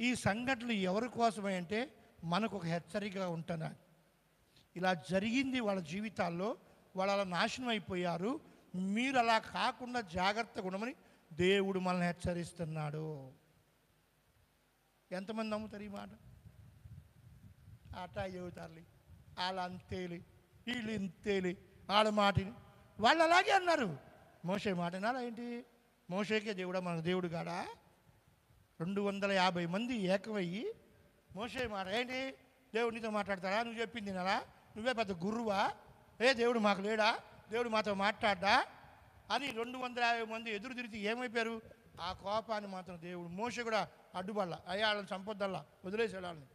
ఈ సంఘటనలు ఎవరి కోసమే అంటే మనకు ఒక హెచ్చరికగా ఉంటున్నాయి. ఇలా జరిగింది వాళ్ళ జీవితాల్లో వాళ్ళు అలా నాశనం అయిపోయారు. మీరు అలా కాకుండా జాగ్రత్తగా ఉండమని దేవుడు మనల్ని హెచ్చరిస్తున్నాడు. ఎంతమంది నమ్ముతారు ఈ మాట? అటా చెబుతారులే వాళ్ళు అంతేలే వీళ్ళు ఇంతేలే వాళ్ళ మాటని. వాళ్ళు అలాగే అన్నారు. మోసే మాట వినాలా ఏంటి? మోసేకే దేవుడా మన దేవుడు కాడా? రెండు వందల యాభై మంది ఏకమయ్యి మోసే మాట ఏంటి? దేవుడు నీతో మాట్లాడతాడా? నువ్వు చెప్పింది నెలా నువ్వే పెద్ద గురువా? ఏ దేవుడు మాకు లేడా? దేవుడు మాతో మాట్లాడ్డా? అని రెండు వందల యాభై మంది ఎదురు తిరిగి ఏమైపోయారు? ఆ కోపాన్ని మాత్రం దేవుడు మోస కూడా అడ్డుపడలా. అయ్యా వాళ్ళని చంపొద్దల్లా. వదిలేసాడు వాళ్ళని.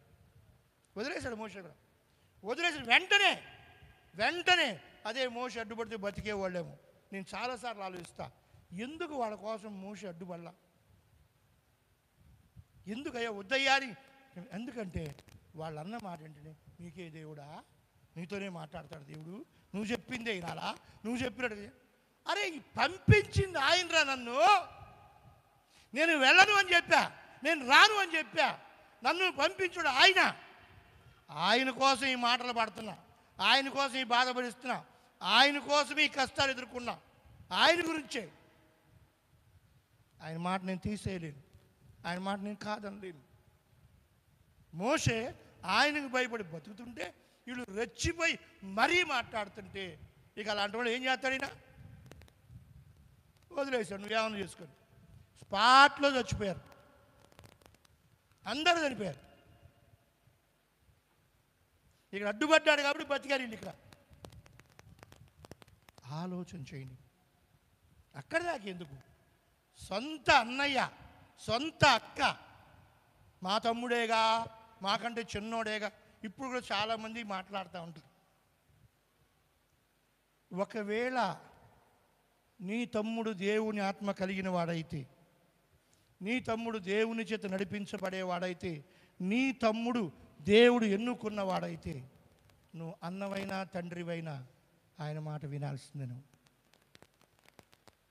వదిలేశాడు మోస కూడా. వదిలేసాడు వెంటనే వెంటనే అదే మోస అడ్డుపడితే బతికే వాళ్ళేమో నేను చాలాసార్లు ఆలోచిస్తా ఎందుకు వాళ్ళ కోసం మోస అడ్డుపడలా? ఎందుకయ్యా వద్దయ్యాని? ఎందుకంటే వాళ్ళు అన్న మాట ఏంటంటే నీకే దేవుడా? నీతోనే మాట్లాడతాడు దేవుడు. నువ్వు చెప్పిందే వినాలా? నువ్వు చెప్పినట్టు అరే పంపించింది పంపించింది ఆయనరా నన్ను? నేను వెళ్ళను అని చెప్పా. నేను రాను అని చెప్పా. నన్ను పంపించుడు ఆయన. ఆయన కోసం ఈ మాటలు పడుతున్నా. ఆయన కోసం ఈ బాధపడిస్తున్నా. ఆయన కోసం ఈ కష్టాలు ఎదుర్కొన్నా. ఆయన గురించే. ఆయన మాట నేను తీసేయలేను. ఆయన మాట నేను కాదనలేను మోసే ఆయనకు భయపడి బతుకుతుంటే వీళ్ళు రెచ్చిపోయి మరీ మాట్లాడుతుంటే ఇక అలాంటి వాడు ఏం చేస్తాడైనా వదిలేశాడు నువ్వేమన్నా చేసుకోండి స్పాట్లో చచ్చిపోయారు. అందరూ చనిపోయారు. ఇక్కడ అడ్డుపడ్డాడు కాబట్టి బతికారు ఇక్కడ. ఆలోచన చేయండి. అక్కడ దాకా ఎందుకు? సొంత అన్నయ్య సొంత అక్క. మా తమ్ముడేగా మాకంటే చిన్నోడేగా. ఇప్పుడు కూడా చాలామంది మాట్లాడుతూ ఉంటారు. ఒకవేళ నీ తమ్ముడు దేవుని ఆత్మ కలిగిన వాడైతే నీ తమ్ముడు దేవుని చేత నడిపించబడేవాడైతే నీ తమ్ముడు దేవుడు ఎన్నుకున్నవాడైతే నువ్వు అన్నవైనా తండ్రివైనా ఆయన మాట వినాల్సిందే నువ్వు.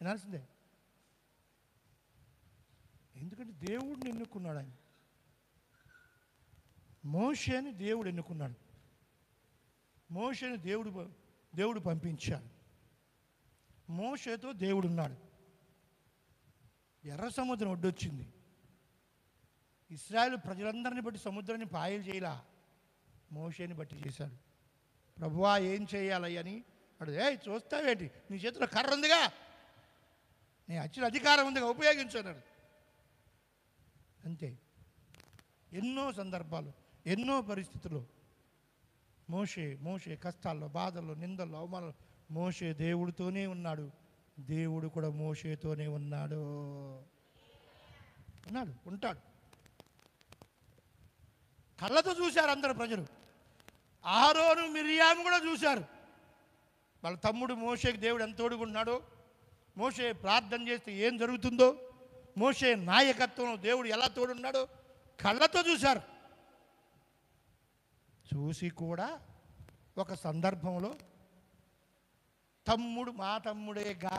వినాల్సిందే? ఎందుకంటే దేవుడిని ఎన్నుకున్నాడు ఆయన. మోషేని దేవుడు ఎన్నుకున్నాడు. మోషేని దేవుడు దేవుడు పంపించాడు. మోషేతో దేవుడు ఉన్నాడు. ఎర్ర సముద్రం ఒడ్డొచ్చింది. ఇస్రాయల్ ప్రజలందరిని బట్టి సముద్రాన్ని పాయలు చేయలా. మోషేని బట్టి చేశాడు. ప్రభువా ఏం చేయాలయ్యని అడు ఏ చూస్తావేంటి? నీ చేతిలో కర్ర ఉందిగా. నీ అచ్చిన అధికారం ఉందిగా ఉపయోగించన్నాడు అంతే. ఎన్నో సందర్భాలు ఎన్నో పరిస్థితులు. మోషే మోషే కష్టాల్లో బాధల్లో నిందల్లో అవమానాలు మోషే దేవుడితోనే ఉన్నాడు. దేవుడు కూడా మోషేతోనే ఉన్నాడు. ఉన్నాడు ఉంటాడు. కళ్ళతో చూశారు అందరు ప్రజలు. ఆరోను మిరియాము కూడా చూశారు. వాళ్ళ తమ్ముడు మోషేకి దేవుడు ఎంత తోడుకుంటున్నాడో మోషే ప్రార్థన చేస్తే ఏం జరుగుతుందో మోసే నాయకత్వంలో దేవుడు ఎలా తోడున్నాడో కళ్ళతో చూశారు. చూసి కూడా ఒక సందర్భంలో తమ్ముడు మా తమ్ముడేగా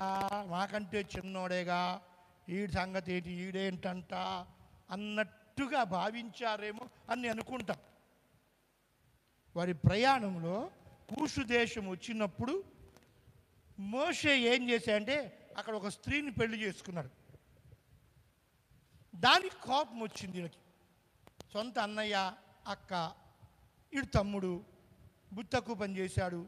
మాకంటే చిన్నోడేగా ఈడి సంగతి ఏంటి ఈడేంటంట అన్నట్టుగా భావించారేమో అని అనుకుంటాం. వారి ప్రయాణంలో కూసు దేశం వచ్చినప్పుడు మోషే ఏం చేశాడంటే అక్కడ ఒక స్త్రీని పెళ్ళి చేసుకున్నాడు. దానికి కోపం వచ్చింది వీళ్ళకి సొంత అన్నయ్య అక్క ఇడు తమ్ముడు బుత్తకు పనిచేశాడు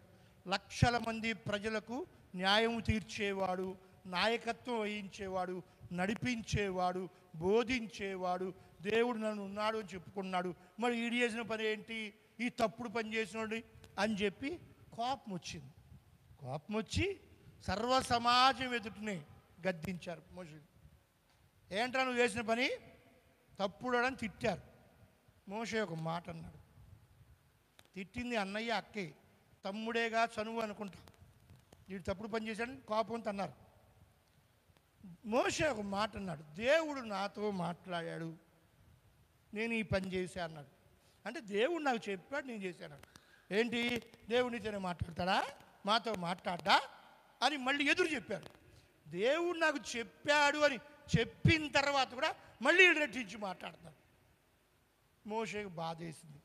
లక్షల మంది ప్రజలకు న్యాయం తీర్చేవాడు నాయకత్వం వహించేవాడు నడిపించేవాడు బోధించేవాడు దేవుడు నన్ను ఉన్నాడు అని చెప్పుకున్నాడు. మరి ఈడు చేసిన పని ఏంటి? ఈ తప్పుడు పని చేసినోడి అని చెప్పి కోపం వచ్చింది. కోపం వచ్చి సర్వ సమాజం ఎదుటినే గద్దించారు మోషే. ఏంట్రా నువ్వు చేసిన పని? తప్పుడని తిట్టారు. మోషే ఒక మాట అన్నాడు. తిట్టింది అన్నయ్య అక్కే. తమ్ముడేగా చనువు అనుకుంటా. వీడు తప్పుడు పని చేశాడని కోపంతో అన్నారు మోషే ఒక మాట అన్నాడు. దేవుడు నాతో మాట్లాడాడు. నేను ఈ పని చేశా అన్నాడు. అంటే దేవుడు నాకు చెప్పాడు నేను చేశాను ఏంటి? దేవుడితోనే మాట్లాడతాడా? మాతో మాట్లాడ్డా? అని మళ్ళీ ఎదురు చెప్పాడు. దేవుడు నాకు చెప్పాడు అని చెప్పిన తర్వాత కూడా మళ్ళీ రెట్టించి మాట్లాడతాడు. మోషేకి బాధ వేసింది.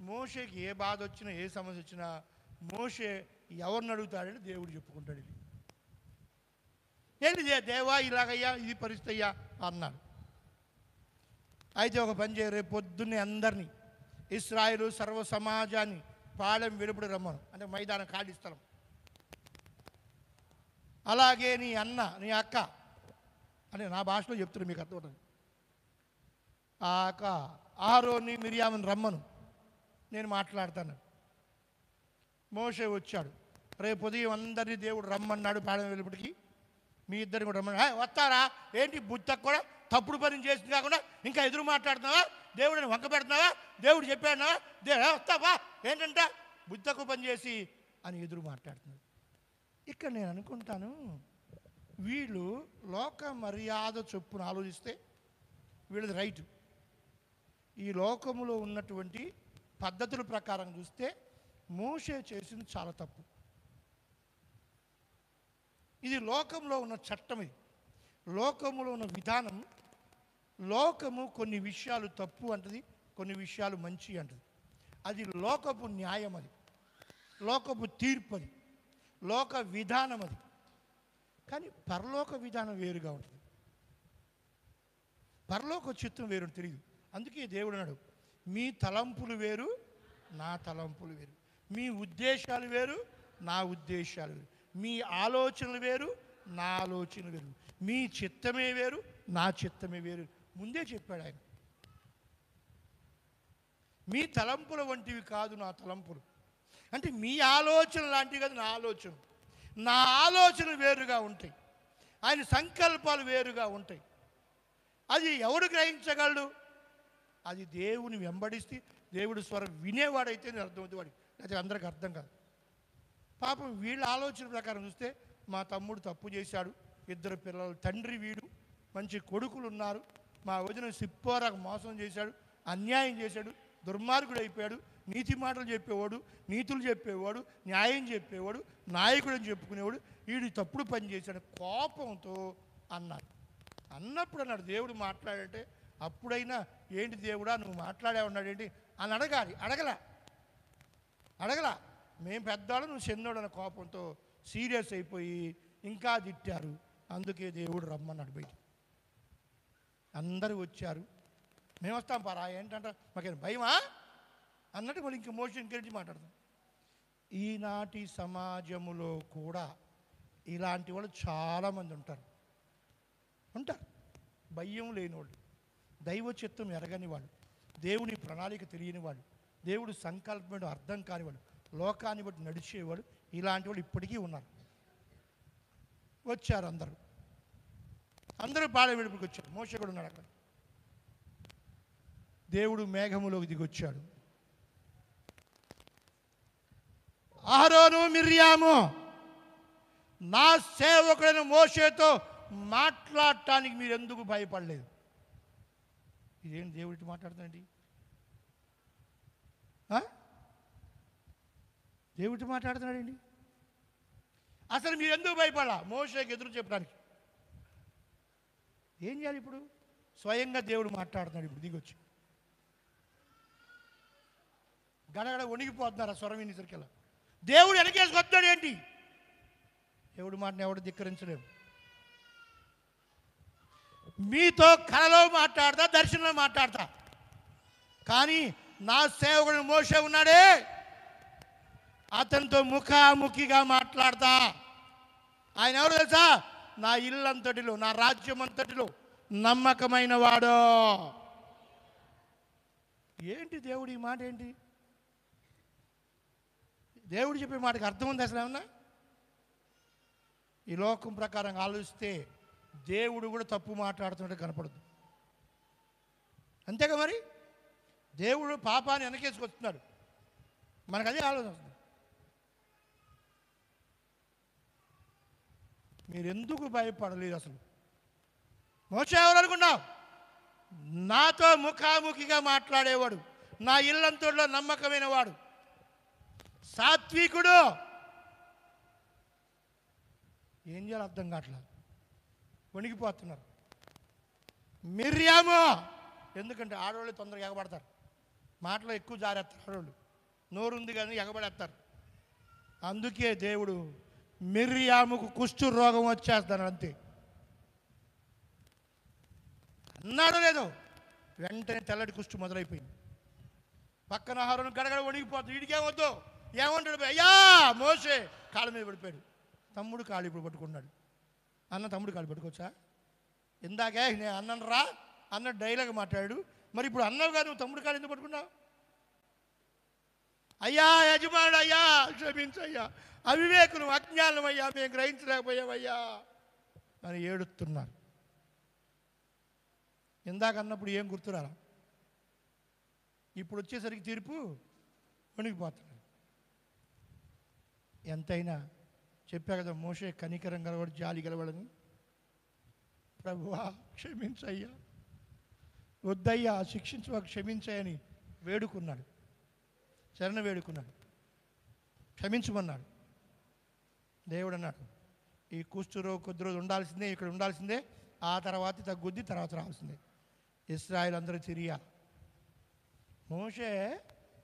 మోషేకి ఏ బాధ వచ్చినా ఏ సమస్య వచ్చినా మోషే ఎవరిని అడుగుతాడని దేవుడు చెప్పుకుంటాడు ఇది. ఏంటి దేవా ఇలాగయ్యా ఇది పరిస్థితి అయ్యా అన్నాడు. అయితే ఒక పని చేయ రేపు పొద్దున్నే అందరినీ ఇస్రాయిలు సర్వ సమాజాన్ని పాలెం వెలుపుడు రమ్మను. అంటే మైదానం ఖాళీ స్థలం. అలాగే నీ అన్న నీ అక్క అని నా భాషలో చెప్తున్నా మీకు అర్థం ఆక ఆరోని మిరియామని రమ్మను. నేను మాట్లాడతాను. మోషే వచ్చాడు. రేపు ఉదయం అందరినీ దేవుడు రమ్మన్నాడు పేడం వెళ్ళిపటికి మీ ఇద్దరు కూడా రమ్మని వస్తారా? ఏంటి బుద్ధకు కూడా తప్పుడు పని చేసింది కాకుండా ఇంకా ఎదురు మాట్లాడుతున్నావా? దేవుడిని వంక పెడుతున్నావా? దేవుడు చెప్పాడునా? దేవుడు వస్తావా ఏంటంట? బుద్ధకు పని చేసి అని ఎదురు మాట్లాడుతున్నాడు. ఇక్కడ నేను అనుకుంటాను వీళ్ళు లోక మర్యాద చొప్పున ఆలోచిస్తే వీళ్ళది రైట్. ఈ లోకములో ఉన్నటువంటి పద్ధతుల ప్రకారం చూస్తే మోసే చేసింది చాలా తప్పు. ఇది లోకంలో ఉన్న చట్టం ఇది. లోకములో ఉన్న విధానం లోకము కొన్ని విషయాలు తప్పు అంటది కొన్ని విషయాలు మంచి అంటది. అది లోకపు న్యాయం అది. లోకపు తీర్పు అది. లోక విధానం అది. కానీ పరలోక విధానం వేరుగా ఉంటుంది. పరలోక చిత్తం వేరు తెలియదు అందుకే దేవుడు అన్నాడు మీ తలంపులు వేరు నా తలంపులు వేరు. మీ ఉద్దేశాలు వేరు నా ఉద్దేశాలు వేరు. మీ ఆలోచనలు వేరు నా ఆలోచనలు వేరు. మీ చిత్తమే వేరు నా చిత్తమే వేరు. ముందే చెప్పాడు ఆయన. మీ తలంపుల వంటివి కాదు నా తలంపులు. అంటే మీ ఆలోచన లాంటివి కాదు నా ఆలోచన నా ఆలోచనలు వేరుగా ఉంటాయి. ఆయన సంకల్పాలు వేరుగా ఉంటాయి. అది ఎవడు గ్రహించగలడు? అది దేవుని వెంబడిస్తే దేవుడి స్వరం వినేవాడైతే నేను అర్థమవుతుంది వాడికి. అది అందరికి అర్థం కాదు. పాపం వీళ్ళ ఆలోచన ప్రకారం చూస్తే మా తమ్ముడు తప్పు చేశాడు ఇద్దరు పిల్లలు తండ్రి వీడు మంచి కొడుకులు ఉన్నారు మా వదిన సిప్పోరాకు మోసం చేశాడు అన్యాయం చేశాడు దుర్మార్గుడు అయిపోయాడు నీతి మాటలు చెప్పేవాడు నీతులు చెప్పేవాడు న్యాయం చెప్పేవాడు నాయకుడు అని చెప్పుకునేవాడు. వీడు తప్పుడు పని చేశాడు. కోపంతో అన్నాడు. అన్నప్పుడు అన్నాడు దేవుడు మాట్లాడంటే అప్పుడైనా ఏంటి దేవుడా నువ్వు మాట్లాడే ఉన్నాడు ఏంటి అని అడగాలి. అడగలా. అడగలా. మేము పెద్దవాడు నువ్వు చిన్నోడు అన్న కోపంతో సీరియస్ అయిపోయి ఇంకా తిట్టారు. అందుకే దేవుడు రమ్మన్నాడు బయట అందరూ వచ్చారు. మేము వస్తాం పరా ఏంటంటే మాకేం భయమా? అన్నట్టు మళ్ళీ ఇంక మోషన్ గురించి మాట్లాడతాం. ఈనాటి సమాజములో కూడా ఇలాంటి వాళ్ళు చాలామంది ఉంటారు. ఉంటారు. భయం లేని వాళ్ళు దైవ చిత్తం ఎరగని వాళ్ళు. దేవుని ప్రణాళిక తెలియని వాళ్ళు. దేవుడు సంకల్పం అర్థం కాని వాళ్ళు. లోకాన్ని బట్టి నడిచేవాడు. ఇలాంటి వాళ్ళు ఇప్పటికీ ఉన్నారు. వచ్చారు అందరూ. అందరూ పాలెం విడుపుకి వచ్చారు. మోస కూడా ఉన్నాడు అక్కడ. దేవుడు మేఘములోకి దిగొచ్చాడు. ఆరోను మిర్యాము నా సేవకుడైన మోషేతో మాట్లాడటానికి మీరు ఎందుకు భయపడలేదు? ఇదేం దేవుడికి మాట్లాడుతుందండి దేవుడికి మాట్లాడుతున్నాడండి? అసలు మీరు ఎందుకు భయపడాల? మోసేకి ఎదురు చెప్పడానికి. ఏం చేయాలి ఇప్పుడు? స్వయంగా దేవుడు మాట్లాడుతున్నాడు ఇప్పుడు దిగొచ్చి గడగడ వణిగిపోతున్నారు ఆ స్వరం వినేసరికెళ్ళ దేవుడు వెనకేసుకొస్తున్నాడు ఏంటి? దేవుడు మాటని ఎవడు ధిక్కరించలేము మీతో కళలో మాట్లాడతా దర్శనంలో మాట్లాడతా. కానీ నా సేవకుడు మోసే ఉన్నాడే. అతనితో ముఖాముఖిగా మాట్లాడతా. ఆయన ఎవరు తెలుసా? నా ఇల్లంతటిలో నా రాజ్యం అంతటిలో నమ్మకమైన వాడో. ఏంటి దేవుడు ఈ మాట ఏంటి? దేవుడు చెప్పే మాటకి అర్థం ఉంది అసలు ఏమన్నా? ఈ లోకం ప్రకారం ఆలోచిస్తే దేవుడు కూడా తప్పు మాట్లాడుతున్నట్టు కనపడదు. అంతేగా మరి? దేవుడు పాపాన్ని వెనకేసుకొస్తున్నాడు. మనకు అదే ఆలోచన వస్తుంది. మీరు ఎందుకు భయపడలేదు అసలు? మోసే ఎవరు అనుకున్నావు? నాతో ముఖాముఖిగా మాట్లాడేవాడు. నా ఇల్లంతలో నమ్మకమైన వాడు. సాత్వికుడు. ఏం చేయాలి అర్థం కావట్లేదు. వణిగిపోతున్నారు మిర్యాము. ఎందుకంటే ఆడవాళ్ళు తొందరగా ఎగబడతారు. మాటలో ఎక్కువ జారేస్తారు ఆడవాళ్ళు. నోరు ఉంది కానీ ఎగబడేస్తారు. అందుకే దేవుడు మిర్యాముకు కుష్టు రోగం వచ్చేస్తాను అంతే. అన్నాడు లేదో? వెంటనే తెల్లటి కుష్టు మొదలైపోయింది. పక్కన ఆహారం గడగడ వణిగిపోతుంది వీడికేమొద్దు ఏమంటాడు అయ్యా మోసే కాళ్ళ మీద పడిపోయాడు. తమ్ముడు కాళ్ళు ఇప్పుడు పట్టుకున్నాడు అన్న తమ్ముడు కాళ్ళు పట్టుకోవచ్చా? ఇందాకే నేను అన్నను రా అన్న డైలాగ్ మాట్లాడాడు. మరి ఇప్పుడు అన్నావు కాదు నువ్వు తమ్ముడు కాళ్ళు ఎందుకు పట్టుకున్నావు? అయ్యా యజమానుడు అయ్యా క్షమించయ్యా. అవివేకులు అజ్ఞానం అయ్యా మేము గ్రహించలేకపోయామయ్యా. అని ఏడుస్తున్నారు. ఇందాక అన్నప్పుడు ఏం గుర్తురాలా ఇప్పుడు వచ్చేసరికి తీర్పు వణికిపోతున్నాడు ఎంతైనా చెప్పా కదా మోసే కనికరం గలవాడు జాలి గలవాడని. ప్రభువా క్షమించయ్యా. వద్దయ్యా శిక్షించవా క్షమించాయని వేడుకున్నాడు. శరణ వేడుకున్నాడు. క్షమించమన్నాడు. దేవుడు అన్నాడు ఈ కుష్ఠురో కొద్ది రోజు ఉండాల్సిందే ఇక్కడ ఉండాల్సిందే ఆ తర్వాత తగ్గుద్ది తర్వాత రావాల్సిందే. ఇస్రాయిల్ అందరూ తిరియా మోషే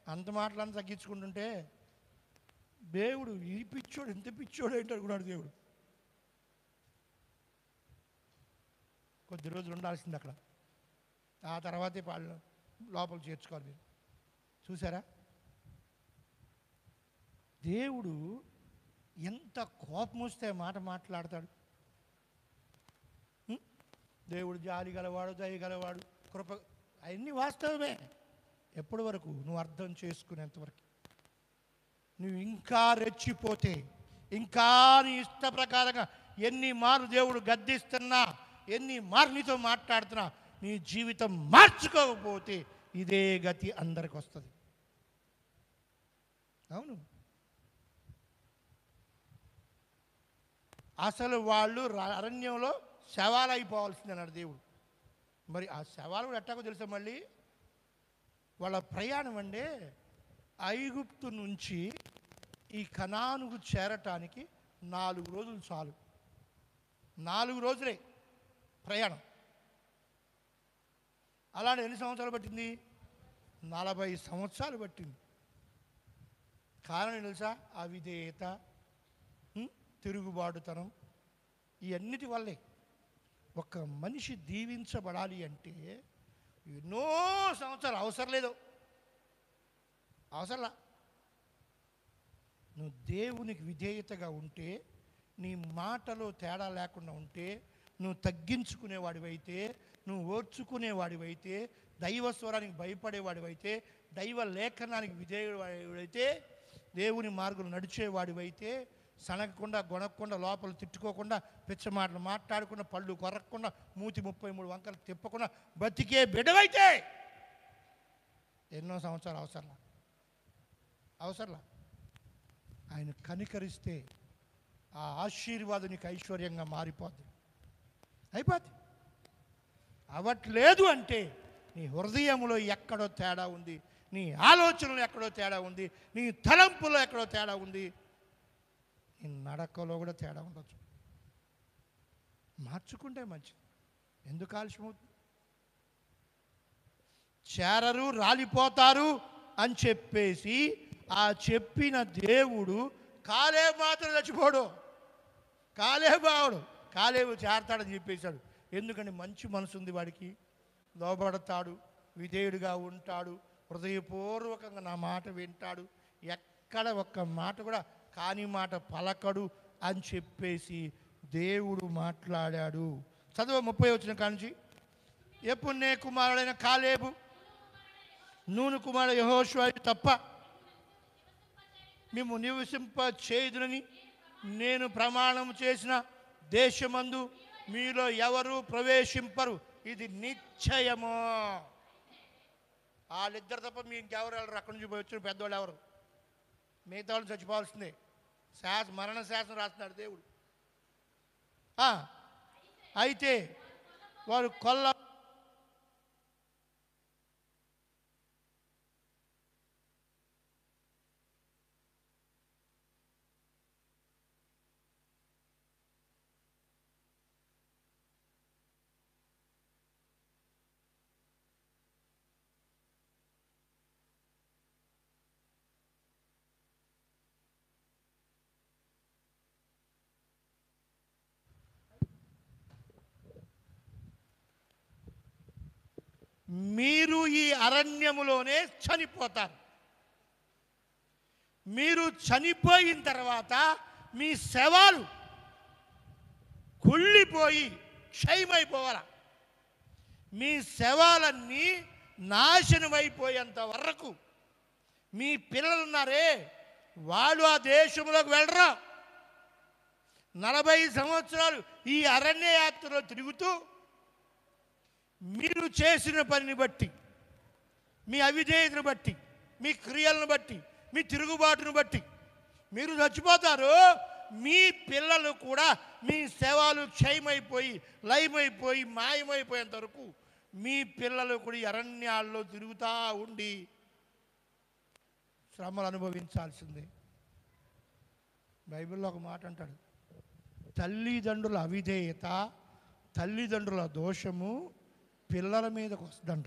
అంత మాటలను తగ్గించుకుంటుంటే దేవుడు ఈ పిచ్చోడు ఎంత పిచ్చోడు ఏంటి అనుకున్నాడు దేవుడు. కొద్ది రోజులు ఉండాల్సింది అక్కడ. ఆ తర్వాతే వాళ్ళు లోపల చేర్చుకోవాలి మీరు. చూసారా? దేవుడు ఎంత కోపం వస్తే మాట మాట్లాడతాడు. దేవుడు జాలి గలవాడు దయ గలవాడు కృప అవన్నీ వాస్తవమే. ఎప్పటి వరకు? నువ్వు అర్థం చేసుకునేంతవరకు నువ్వు ఇంకా రెచ్చిపోతే ఇంకా నీ ఇష్ట ప్రకారంగా ఎన్ని మారు దేవుడు గద్దిస్తున్నా ఎన్ని మారు నీతో మాట్లాడుతున్నా నీ జీవితం మార్చుకోకపోతే ఇదే గతి అందరికి వస్తుంది. అవును. అసలు వాళ్ళు అరణ్యంలో శవాలు అయిపోవాల్సింది అన్నాడు దేవుడు. మరి ఆ శవాలు కూడా ఎట్టాగో తెలుసా మళ్ళీ? వాళ్ళ ప్రయాణం అంటే ఐగుప్తు నుంచి ఈ కనానుకు చేరటానికి నాలుగు రోజులు చాలు. నాలుగు రోజులే ప్రయాణం. అలానే ఎన్ని సంవత్సరాలు పట్టింది? నలభై సంవత్సరాలు పట్టింది. కారణం తెలుసా? అవిధేయత తిరుగుబాటుతనం. ఇవన్నిటి వల్లే ఒక మనిషి దీవించబడాలి అంటే ఎన్నో సంవత్సరాలు అవసరం లేదు. అవసరంలా నువ్వు దేవునికి విధేయతగా ఉంటే నీ మాటలో తేడా లేకుండా ఉంటే నువ్వు తగ్గించుకునేవాడివైతే నువ్వు ఓర్చుకునేవాడివైతే దైవ స్వరానికి భయపడేవాడివైతే దైవ లేఖనానికి విధేయుడివైతే దేవుని మార్గం నడిచేవాడివైతే సనగకుండా గొనకుండా లోపల తిట్టుకోకుండా పిచ్చ మాటలు మాట్లాడకుండా పళ్ళు కొరక్కుండా మూతి ముప్పై మూడు వంకలు తిప్పకుండా బతికే బిడవైతే ఎన్నో సంవత్సరాలు అవసరం అవసరంలా? ఆయన కనికరిస్తే ఆ ఆశీర్వాదం నీకు ఐశ్వర్యంగా మారిపోద్ది. అయిపోద్ది. అవట్లేదు అంటే నీ హృదయంలో ఎక్కడో తేడా ఉంది నీ ఆలోచనలో ఎక్కడో తేడా ఉంది నీ తలంపులో ఎక్కడో తేడా ఉంది నీ నడకలో కూడా తేడా ఉండొచ్చు. మార్చుకుంటే మంచిది. ఎందుకు ఆలస్యం అవుతుంది? చేరరు రాలిపోతారు అని చెప్పేసి ఆ చెప్పిన దేవుడు కాలే మాత్రం చచ్చిపోడు. కాలే బావుడు కాలేవు చేరతాడని చెప్పేశాడు. ఎందుకంటే మంచి మనసు ఉంది వాడికి. లోబడతాడు. విధేయుడిగా ఉంటాడు. హృదయపూర్వకంగా నా మాట వింటాడు. ఎక్కడ ఒక్క మాట కూడా కాని మాట పలకడు అని చెప్పేసి దేవుడు మాట్లాడాడు. చదువు ముప్పై వచ్చిన కాంచి ఎప్పుడునే కుమారుడైన కాలేబు? నూనె కుమారుడు యహోశ్వాయు తప్ప మేము నివసింప చేయుదునని నేను ప్రమాణం చేసిన దేశమందు మీలో ఎవరు ప్రవేశింపరు. ఇది నిశ్చయము. వాళ్ళిద్దరు తప్ప మీ ఇంకెవరు వెళ్ళరు. అక్కడి నుంచి వచ్చిన పెద్దవాళ్ళు ఎవరు? మిగతా వాళ్ళు చచ్చిపోవాల్సిందే. శాస మరణ శాసనం రాస్తున్నాడు దేవుడు. అయితే వారు కొల్ల మీరు ఈ అరణ్యములోనే చనిపోతారు. మీరు చనిపోయిన తర్వాత మీ శవాలు కుళ్ళిపోయి క్షయమైపోవాల. మీ శవాలన్నీ నాశనమైపోయేంత వరకు మీ పిల్లలు ఉన్నారే వాళ్ళు ఆ దేశంలోకి వెళ్ళరా? నలభై సంవత్సరాలు ఈ అరణ్య యాత్రలో తిరుగుతూ మీరు చేసిన పనిని బట్టి మీ అవిధేయతను బట్టి మీ క్రియలను బట్టి మీ తిరుగుబాటును బట్టి మీరు చచ్చిపోతారు. మీ పిల్లలు కూడా మీ శవాలు క్షయమైపోయి లయమైపోయి మాయమైపోయేంత వరకు మీ పిల్లలు కూడా అరణ్యాల్లో తిరుగుతూ ఉండి శ్రమలు అనుభవించాల్సిందే. బైబిల్లో ఒక మాట అంటాడు తల్లిదండ్రుల అవిధేయత తల్లిదండ్రుల దోషము పిల్లల మీదకు వస్తుందంట.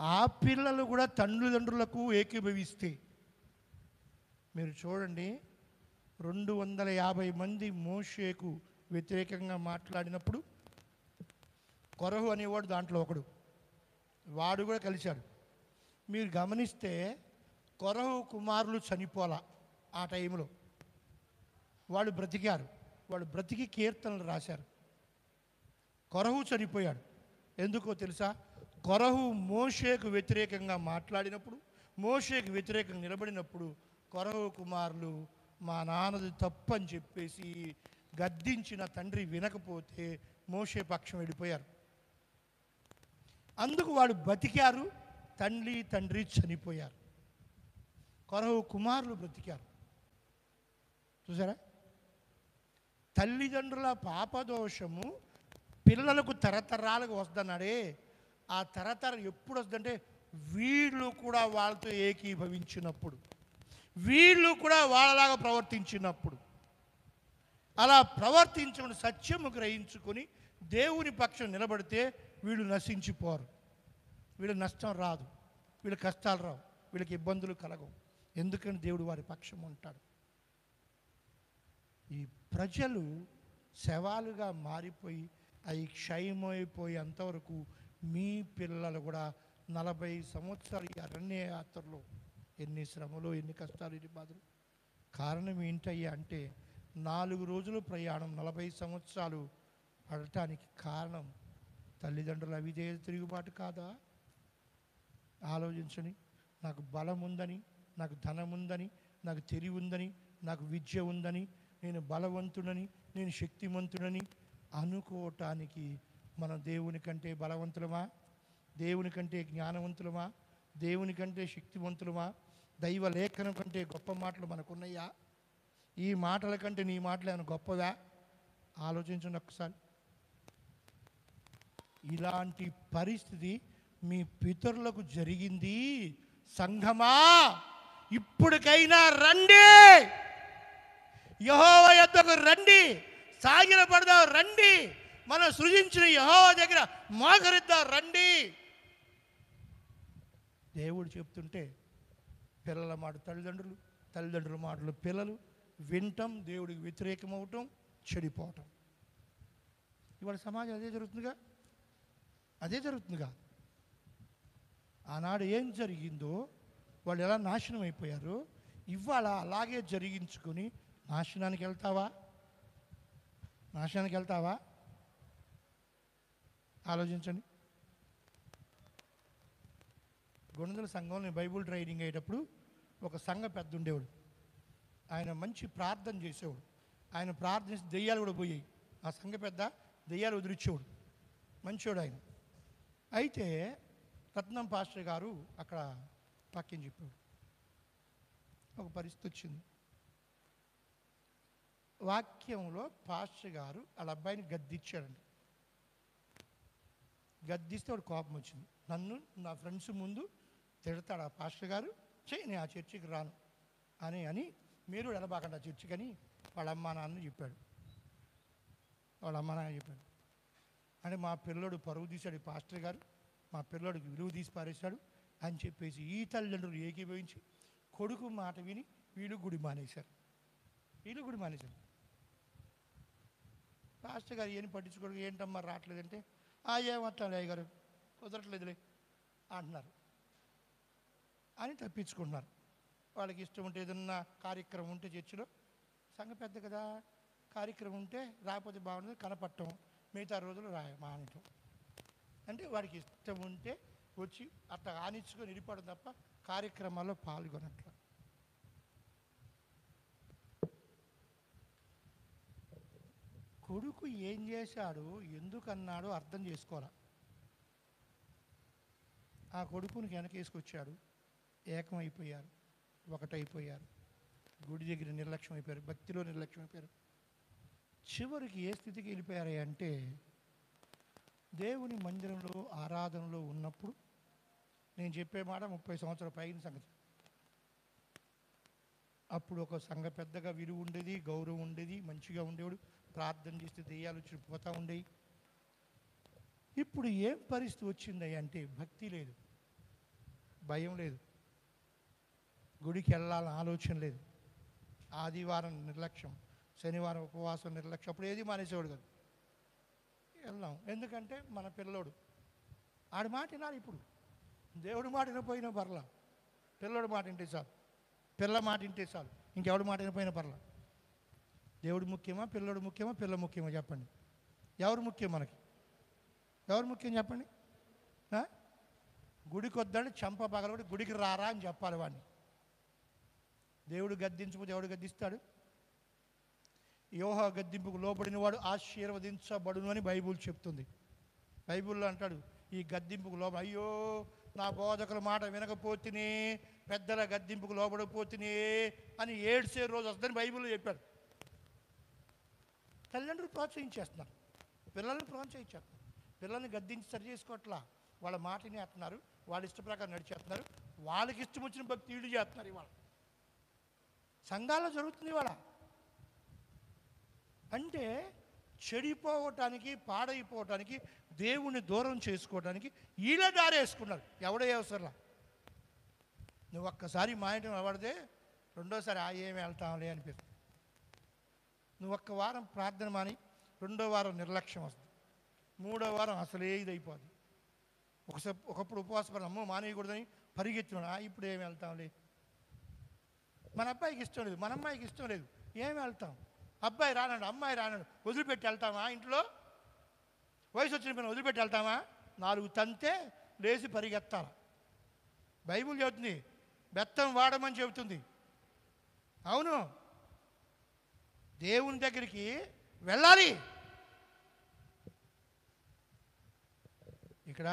ఆ పిల్లలు కూడా తల్లిదండ్రులకు ఏకీభవిస్తే మీరు చూడండి రెండు వందల యాభై మంది మోషేకు వ్యతిరేకంగా మాట్లాడినప్పుడు కొరహు అనేవాడు దాంట్లో ఒకడు. వాడు కూడా కలిశాడు. మీరు గమనిస్తే కొరహు కుమారులు చనిపోలా ఆ టైంలో. వాళ్ళు బ్రతికారు. వాళ్ళు బ్రతికి కీర్తనలు రాశారు. కొరహు చనిపోయాడు. ఎందుకో తెలుసా? కొరహు మోషేకు వ్యతిరేకంగా మాట్లాడినప్పుడు మోషేకు వ్యతిరేకంగా నిలబడినప్పుడు కొరహు కుమారులు మా నాన్నది తప్పని చెప్పేసి గద్దించిన తండ్రి వినకపోతే మోషే పక్షం వెళ్ళిపోయారు. అందుకు వాడు బతికారు తండ్రి తండ్రి చనిపోయారు. కొరహు కుమారులు బ్రతికారు. చూసారా? తల్లిదండ్రుల పాపదోషము పిల్లలకు తరతరాలకు వద్దన్నాడే ఆ తరతరం ఎప్పుడు వస్తుందంటే వీళ్ళు కూడా వాళ్ళతో ఏకీభవించినప్పుడు. వీళ్ళు కూడా వాళ్ళలాగా ప్రవర్తించినప్పుడు. అలా ప్రవర్తించమని సత్యము గ్రహించుకొని దేవుని పక్షం నిలబడితే వీళ్ళు నశించిపోరు. వీళ్ళు నష్టం రాదు. వీళ్ళ కష్టాలు రావు. వీళ్ళకి ఇబ్బందులు కలగవు. ఎందుకని దేవుడు వారి పక్షం ఉంటాడు ఈ ప్రజలు శవాలుగా మారిపోయి అవి క్షయమైపోయేంతవరకు మీ పిల్లలు కూడా నలభై సంవత్సరాలు ఈ అరణ్య యాత్రలో ఎన్ని శ్రమలు ఎన్ని కష్టాలు ఎన్ని బాధలు. కారణం ఏంటయ్యా అంటే నాలుగు రోజులు ప్రయాణం నలభై సంవత్సరాలు పడటానికి కారణం తల్లిదండ్రుల అవిధేయ తిరుగుబాటు కాదా? ఆలోచించని నాకు బలం ఉందని నాకు ధనం ఉందని నాకు తెలివి ఉందని నాకు విద్య ఉందని నేను బలవంతుడని నేను శక్తివంతుడని అనుకోవటానికి మనం దేవుని కంటే బలవంతులమా? దేవుని కంటే జ్ఞానవంతులమా? దేవుని కంటే శక్తివంతులమా? దైవ లేఖనం కంటే గొప్ప మాటలు మనకున్నాయా? ఈ మాటల కంటే నీ మాటలు ఏమైనా గొప్పదా? ఆలోచించండి ఒక్కసారి. ఇలాంటి పరిస్థితి మీ పితరులకు జరిగింది సంఘమా? ఇప్పటికైనా రండి! యహోవ యొద్దకు రండి! సాగిన పడదాం రండి. మనం సృజించిన యహో దగ్గర మోకరిద్దాం రండి. దేవుడు చెప్తుంటే పిల్లల మాట తల్లిదండ్రులు తల్లిదండ్రుల మాటలు పిల్లలు వింటం దేవుడికి వ్యతిరేకం అవటం చెడిపోవటం. ఇవాళ సమాజం అదే జరుగుతుందిగా? అదే జరుగుతుందిగా? ఆనాడు ఏం జరిగిందో వాళ్ళు ఎలా నాశనం అయిపోయారు ఇవాళ అలాగే జరిగించుకొని నాశనానికి వెళ్తావా? నాశనానికి వెళ్తావా? ఆలోచించండి. గుణదల సంఘంలో బైబుల్ ట్రైనింగ్ అయ్యేటప్పుడు ఒక సంఘ పెద్ద ఉండేవాడు ఆయన మంచి ప్రార్థన చేసేవాడు. ఆయన ప్రార్థించి దెయ్యాలు కూడా పోయాయి. ఆ సంఘ పెద్ద దెయ్యాలు వదిలిచ్చేవాడు మంచివాడు ఆయన. అయితే రత్నం పాస్టర్ గారు అక్కడ వాక్యం చెప్పాడు ఒక పరిస్థితి వచ్చింది. వాక్యంలో పాస్టర్ గారు వాళ్ళ అబ్బాయిని గద్దిచ్చాడండి గద్దిస్తే వాడు కోపం వచ్చింది. నన్ను నా ఫ్రెండ్స్ ముందు తిడతాడు ఆ పాస్టర్ గారు. చే నేను ఆ చర్చికి రాను. అని అని మీరు వెళ్ళబాకండి ఆ చర్చికి అని వాళ్ళ అమ్మా నాన్న చెప్పాడు. వాళ్ళ అమ్మా నాన్న చెప్పాడు. అంటే మా పిల్లోడు పరువు తీశాడు పాస్టర్ గారు. మా పిల్లోడికి విలువ తీసి పారేశాడు అని చెప్పేసి ఈ తల్లిదండ్రులు ఏకీభవించి కొడుకు మాట విని వీళ్ళు గుడి మానేశారు. వీళ్ళు గుడి మానేశారు. పాస్టర్ గారు ఏం పట్టించుకోడు ఏంటమ్మా రావట్లేదంటే "ఆ, ఏమంటాను అయ్య గారు కుదరట్లేదులే అంటున్నారు. అని తప్పించుకుంటున్నారు. వాళ్ళకి ఇష్టం ఉంటే ఏదన్నా కార్యక్రమం ఉంటే చర్చిలో సంఘ పెద్ద కదా కార్యక్రమం ఉంటే రాకపోతే బాగుంటుంది కనపట్టం మిగతా రోజులు రా మానటం అంటే వాడికి ఇష్టం ఉంటే వచ్చి అట్లా ఆనించుకొని నిలిపడం తప్ప కార్యక్రమాల్లో పాల్గొనట్లు. కొడుకు ఏం చేశాడు ఎందుకన్నాడో అర్థం చేసుకోరా ఆ కొడుకుని వెనకేసుకొచ్చాడు. ఏకమైపోయారు. ఒకటైపోయారు. గుడి దగ్గర నిర్లక్ష్యం అయిపోయారు భక్తిలో నిర్లక్ష్యం అయిపోయారు చివరికి ఏ స్థితికి వెళ్ళిపోయారు అంటే దేవుని మందిరంలో ఆరాధనలో ఉన్నప్పుడు నేను చెప్పే మాట ముప్పై సంవత్సరాల పైన సంగతి. అప్పుడు ఒక సంఘ పెద్దగా విలువ ఉండేది గౌరవం ఉండేది మంచిగా ఉండేవాడు. ప్రార్థన చేస్తే దెయ్యాలు వచ్చి ఉండేవి ఇప్పుడు ఏం పరిస్థితి వచ్చింది అంటే భక్తి లేదు భయం లేదు గుడికి వెళ్ళాలని ఆలోచన లేదు. ఆదివారం నిర్లక్ష్యం శనివారం ఉపవాసం నిర్లక్ష్యం అప్పుడు ఏది మానేసేవాడు కాదు. వెళ్దాం ఎందుకంటే మన పిల్లోడు ఆడి మాట వినాలి ఇప్పుడు. దేవుడి మాట వినపోయినా పర్లా. పిల్లోడి మాటింటే చాలు. పిల్ల మాటింటే చాలు. ఇంకెవడి మాట వినపోయినా పర్లా. దేవుడు ముఖ్యమా పిల్లోడు ముఖ్యమా పిల్ల ముఖ్యమా చెప్పండి. ఎవరు ముఖ్యం మనకి? ఎవరు ముఖ్యం చెప్పండి? గుడికి వద్దని చంప పగలబడి గుడికి రారా అని చెప్పాలి వాడిని. దేవుడు గద్దించకపోతే దేవుడు గద్దిస్తాడు? యోహ గద్దింపుకు లోబడినవాడు ఆశీర్వదించబడును అని బైబుల్ చెప్తుంది. బైబిల్లో అంటాడు ఈ గద్దింపుకు లోబ అయ్యో నా బోధకుల మాట వినకపోతేనే పెద్దల గద్దింపుకు లోబడకపోతేనే అని ఏడ్చే రోజు వస్తుందని బైబిల్లో చెప్పాడు. తల్లిదండ్రులు ప్రోత్సహించేస్తున్నారు. పిల్లల్ని ప్రోత్సహించేస్తున్నారు. పిల్లల్ని గద్దించి సరి చేసుకోవట్లా. వాళ్ళ మాటని వేస్తున్నారు వాళ్ళ ఇష్ట ప్రకారం నడిచేస్తున్నారు. వాళ్ళకి ఇష్టం వచ్చిన భక్తి వీళ్ళు చేస్తున్నారు ఇవాళ. సంఘాల్లో జరుగుతుంది ఇవాళ. అంటే చెడిపోవటానికి పాడైపోవటానికి దేవుణ్ణి దూరం చేసుకోవటానికి వీళ్ళే దారేసుకున్నారు ఎవడే అవసరంలా? నువ్వు ఒక్కసారి మా ఇంటి నిలబడితే రెండోసారి ఆ ఏమి వెళ్తాంలే అనిపిస్తుంది. నువ్వు ఒక్క వారం ప్రార్థన మాని రెండో వారం నిర్లక్ష్యం వస్తుంది. మూడో వారం అసలే ఇది అయిపోద్ది ఒకసారి ఒకప్పుడు ఉపవాసపడి అమ్మో మానేయకూడదని పరిగెత్తున్నా ఇప్పుడు ఏమి వెళ్తాంలే మన అబ్బాయికి ఇష్టం లేదు మన అమ్మాయికి ఇష్టం లేదు. ఏమి వెళ్తాం? అబ్బాయి రానండు అమ్మాయి రానాడు వదిలిపెట్టి వెళ్తామా ఇంట్లో? వయసు వచ్చిన పైన వదిలిపెట్టి వెళ్తామా? నాలుగు తంతే లేచి పరిగెత్తాలి. బైబుల్ చెబుతుంది బెత్తం వాడమని చెబుతుంది. అవును. దేవుని దగ్గరికి వెళ్ళాలి. ఇక్కడ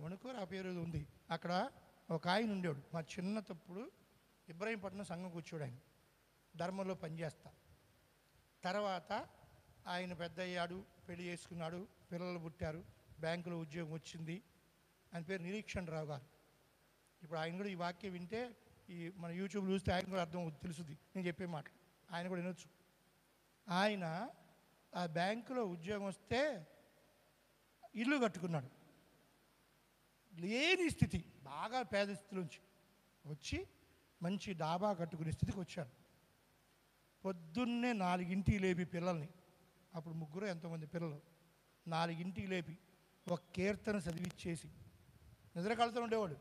వణుకూరు ఆ పేరు ఉంది. అక్కడ ఒక ఆయన ఉండేవాడు. మా చిన్న తప్పుడు ఇబ్రాహీంపట్నం సంఘం కూర్చోడు ఆయన. ధర్మంలో పనిచేస్తా. తర్వాత ఆయన పెద్ద అయ్యాడు పెళ్ళి చేసుకున్నాడు పిల్లలు పుట్టారు బ్యాంకులో ఉద్యోగం వచ్చింది ఆయన పేరు నిరీక్షణ రావు గారు. ఇప్పుడు ఆయన కూడా ఈ వాక్యం వింటే ఈ మన యూట్యూబ్ చూస్తే ఆయన కూడా అర్థం అవుతుంది, తెలుసుది. నేను చెప్పే మాట ఆయన కూడా వినొచ్చు. ఆయన ఆ బ్యాంకులో ఉద్యోగం వస్తే ఇల్లు కట్టుకున్నాడు. లేని స్థితి బాగా పేద స్థితిలోంచి వచ్చి మంచి డాబా కట్టుకునే స్థితికి వచ్చాడు. పొద్దున్నే నాలుగింటికి లేపి పిల్లల్ని అప్పుడు ముగ్గురు ఎంతోమంది పిల్లలు నాలుగింటికి లేపి ఒక కీర్తన చదివిచ్చేసి నిద్ర కలుతూ ఉండేవాడు.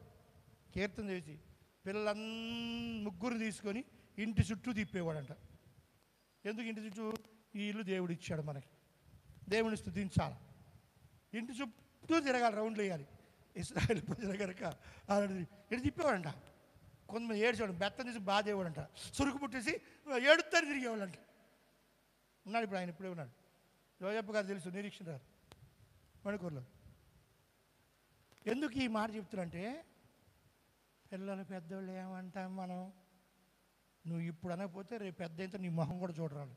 కీర్తన చేసి పిల్లలందరూ ముగ్గురు తీసుకొని ఇంటి చుట్టూ తిప్పేవాడంట. ఎందుకు ఇంటి చుట్టూ ఈ ఇల్లు దేవుడు ఇచ్చాడు మనకి? దేవుని స్థుతించాలి. ఇంటి చుట్టూ తిరగాలి రౌండ్లు వేయాలి. ఇస్రాయల్ ప్రజల కనుక ఇటు తిప్పేవాడంట. కొంతమంది ఏడ్చేవాడు బెత్తం తీసి బాధేవాడంట సురుకు పుట్టేసి ఏడుతారు తిరిగేవాళ్ళంట ఉన్నాడు ఇప్పుడు ఆయన ఇప్పుడే ఉన్నాడు. జోజప్ప గారు తెలుసు నిరీక్షణ గారు మణికూరులో. ఎందుకు ఈ మాట చెప్తున్నంటే పిల్లలు పెద్దోళ్ళు ఏమంటాం మనం? నువ్వు ఇప్పుడు అనకపోతే రేపు పెద్ద అయితే నీ మొహం కూడా చూడరాడు